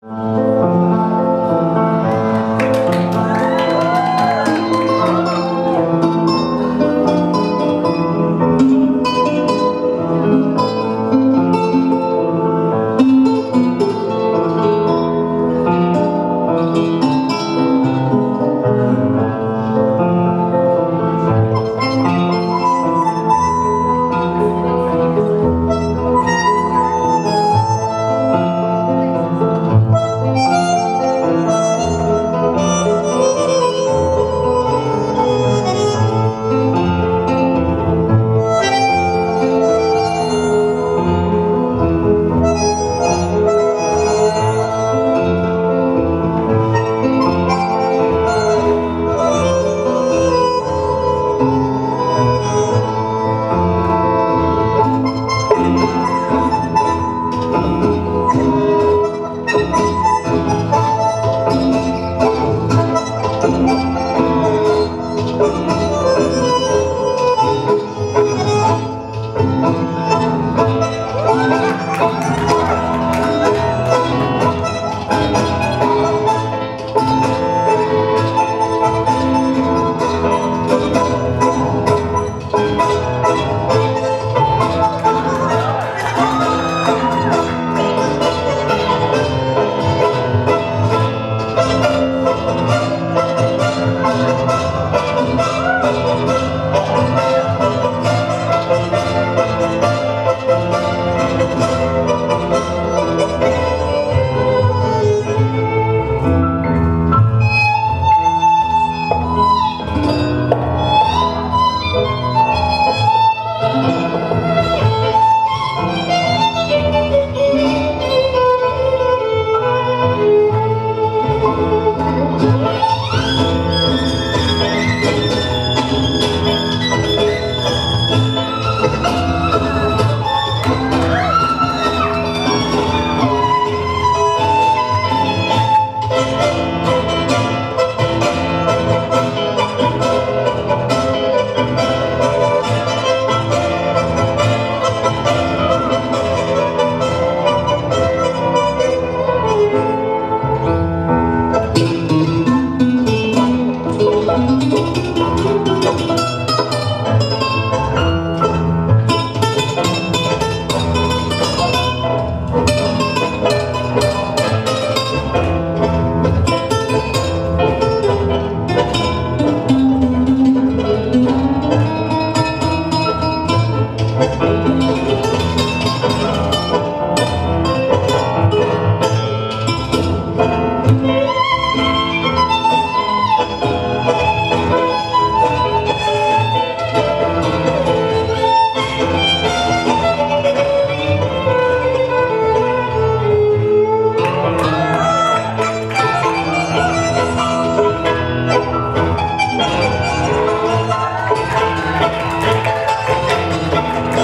Uh...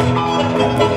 Música